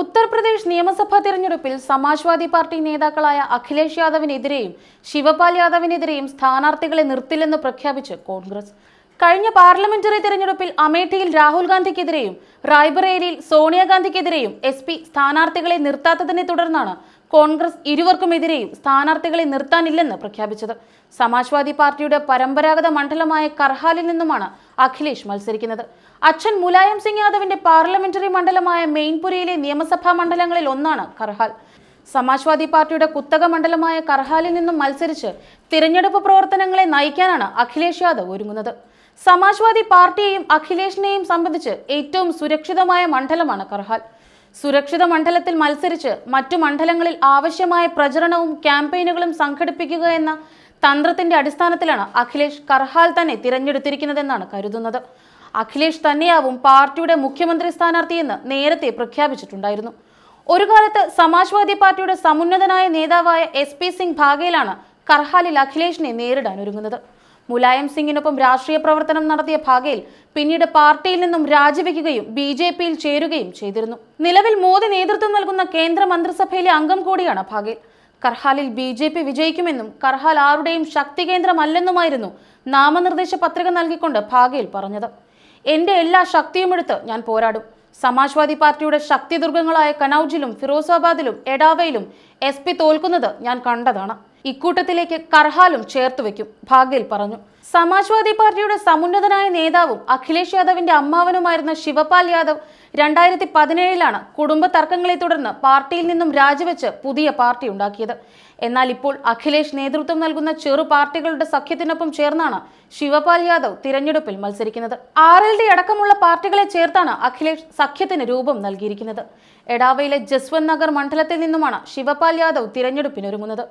ഉത്തർപ്രദേശ് നിയമസഭാ തെരഞ്ഞെടുപ്പിൽ സമാജ്വാദി പാർട്ടി നേതാക്കളായ അഖിലേഷ് യാദവിനെതിരെയും ശിവപാൽ യാദവിനെതിരെയും സ്ഥാനാർത്ഥികളെ നിർത്തില്ലെന്ന് പ്രഖ്യാപിച്ച് കോൺഗ്രസ്. കഴിഞ്ഞ പാർലമെന്ററി തെരഞ്ഞെടുപ്പിൽ അമേഠിയിൽ രാഹുൽ ഗാന്ധിക്കെതിരെയും റായ്ബറേലിയിൽ സോണിയാഗാന്ധിക്കെതിരെയും എസ് പി സ്ഥാനാർത്ഥികളെ നിർത്താത്തതിനെ തുടർന്നാണ് കോൺഗ്രസ് ഇരുവർക്കുമെതിരെയും സ്ഥാനാർത്ഥികളെ നിർത്താനില്ലെന്ന് പ്രഖ്യാപിച്ചത്. സമാജ്വാദി പാർട്ടിയുടെ പരമ്പരാഗത മണ്ഡലമായ കർഹാലിൽ നിന്നുമാണ് അഖിലേഷ് മത്സരിക്കുന്നത്. അച്ഛൻ മുലായം സിംഗ് യാദവിന്റെ പാർലമെന്ററി മണ്ഡലമായ മെയിൻപുരിയിലെ നിയമസഭാ മണ്ഡലങ്ങളിൽ ഒന്നാണ് കർഹാൽ. സമാജ്വാദി പാർട്ടിയുടെ കുത്തക മണ്ഡലമായ കർഹാലിൽ നിന്നും മത്സരിച്ച് തിരഞ്ഞെടുപ്പ് പ്രവർത്തനങ്ങളെ നയിക്കാനാണ് അഖിലേഷ് യാദവ് ഒരുങ്ങുന്നത്. സമാജ്വാദി പാർട്ടിയെയും അഖിലേഷിനെയും സംബന്ധിച്ച് ഏറ്റവും സുരക്ഷിതമായ മണ്ഡലമാണ് കർഹാൽ. സുരക്ഷിത മണ്ഡലത്തിൽ മത്സരിച്ച് മറ്റു മണ്ഡലങ്ങളിൽ ആവശ്യമായ പ്രചരണവും ക്യാമ്പയിനുകളും സംഘടിപ്പിക്കുക എന്ന തന്ത്രത്തിന്റെ അടിസ്ഥാനത്തിലാണ് അഖിലേഷ് കർഹാൽ തന്നെ തിരഞ്ഞെടുത്തിരിക്കുന്നതെന്നാണ് കരുതുന്നത്. അഖിലേഷ് തന്നെയാവും പാർട്ടിയുടെ മുഖ്യമന്ത്രി സ്ഥാനാർത്ഥിയെന്ന് നേരത്തെ പ്രഖ്യാപിച്ചിട്ടുണ്ടായിരുന്നു. ഒരു കാലത്ത് സമാജ്വാദി പാർട്ടിയുടെ സമുന്നതനായ നേതാവായ എസ് പി സിംഗ് ഭാഗയിലാണ് കർഹാലിൽ അഖിലേഷിനെ നേരിടാൻ ഒരുങ്ങുന്നത് മുലായം സിംഗിനൊപ്പം രാഷ്ട്രീയ പ്രവർത്തനം നടത്തിയ ഭാഗയിൽ പിന്നീട് പാർട്ടിയിൽ നിന്നും രാജിവെക്കുകയും ബി ജെ പിയിൽ ചേരുകയും ചെയ്തിരുന്നു. നിലവിൽ മോദി നേതൃത്വം നൽകുന്ന കേന്ദ്ര മന്ത്രിസഭയിലെ അംഗം കൂടിയാണ് ഭാഗേൽ. കർഹാലിൽ ബി ജെ പി വിജയിക്കുമെന്നും കർഹാൽ ആരുടെയും ശക്തി കേന്ദ്രമല്ലെന്നുമായിരുന്നു നാമനിർദ്ദേശ പത്രിക നൽകിക്കൊണ്ട് ഭാഗേൽ പറഞ്ഞത്. എന്റെ എല്ലാ ശക്തിയും എടുത്ത് ഞാൻ പോരാടും. സമാജ്വാദി പാർട്ടിയുടെ ശക്തി ദുർഗങ്ങളായ കനൌജിലും ഫിറോസാബാദിലും എഡാവയിലും എസ് തോൽക്കുന്നത് ഞാൻ കണ്ടതാണ്. ഇക്കൂട്ടത്തിലേക്ക് കർഹാലും ചേർത്തുവെക്കും വെക്കും ഭാഗേൽ പറഞ്ഞു. സമാജ്വാദി പാർട്ടിയുടെ സമുന്നതനായ നേതാവും അഖിലേഷ് യാദവിന്റെ അമ്മാവനുമായിരുന്ന ശിവപാൽ യാദവ് രണ്ടായിരത്തി പതിനേഴിലാണ് കുടുംബ തർക്കങ്ങളെ തുടർന്ന് പാർട്ടിയിൽ നിന്നും രാജിവെച്ച് പുതിയ പാർട്ടി ഉണ്ടാക്കിയത്. എന്നാൽ ഇപ്പോൾ അഖിലേഷ് നേതൃത്വം നൽകുന്ന ചെറു പാർട്ടികളുടെ സഖ്യത്തിനൊപ്പം ചേർന്നാണ് ശിവപാൽ യാദവ് തിരഞ്ഞെടുപ്പിൽ മത്സരിക്കുന്നത്. ആർ എൽ ഡി അടക്കമുള്ള പാർട്ടികളെ ചേർത്താണ് അഖിലേഷ് സഖ്യത്തിന് രൂപം നൽകിയിരിക്കുന്നത്. എടാവയിലെ ജസ്വന്ത് നഗർ മണ്ഡലത്തിൽ നിന്നുമാണ് ശിവപാൽ യാദവ് തിരഞ്ഞെടുപ്പിനൊരുങ്ങുന്നത്.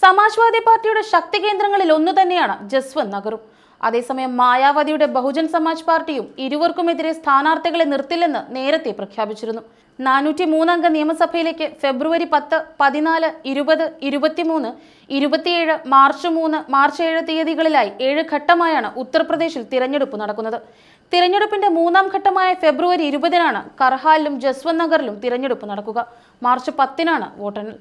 സമാജ്വാദി പാർട്ടിയുടെ ശക്തി കേന്ദ്രങ്ങളിൽ ഒന്നു തന്നെയാണ് ജസ്വന്ത് നഗറും. അതേസമയം മായാവതിയുടെ ബഹുജൻ സമാജ് പാർട്ടിയും ഇരുവർക്കുമെതിരെ സ്ഥാനാർത്ഥികളെ നിർത്തില്ലെന്ന് നേരത്തെ പ്രഖ്യാപിച്ചിരുന്നു. നാനൂറ്റി മൂന്നംഗ നിയമസഭയിലേക്ക് ഫെബ്രുവരി പത്ത് പതിനാല് ഇരുപത് ഇരുപത്തിമൂന്ന് ഇരുപത്തിയേഴ് മാർച്ച് മൂന്ന് മാർച്ച് ഏഴ് തീയതികളിലായി ഏഴ് ഘട്ടമായാണ് ഉത്തർപ്രദേശിൽ തിരഞ്ഞെടുപ്പ് നടക്കുന്നത്. തിരഞ്ഞെടുപ്പിന്റെ മൂന്നാം ഘട്ടമായ ഫെബ്രുവരി ഇരുപതിനാണ് കർഹാലിലും ജസ്വന്ത് നഗറിലും തിരഞ്ഞെടുപ്പ് നടക്കുക. മാർച്ച് പത്തിനാണ് വോട്ടെണ്ണൽ.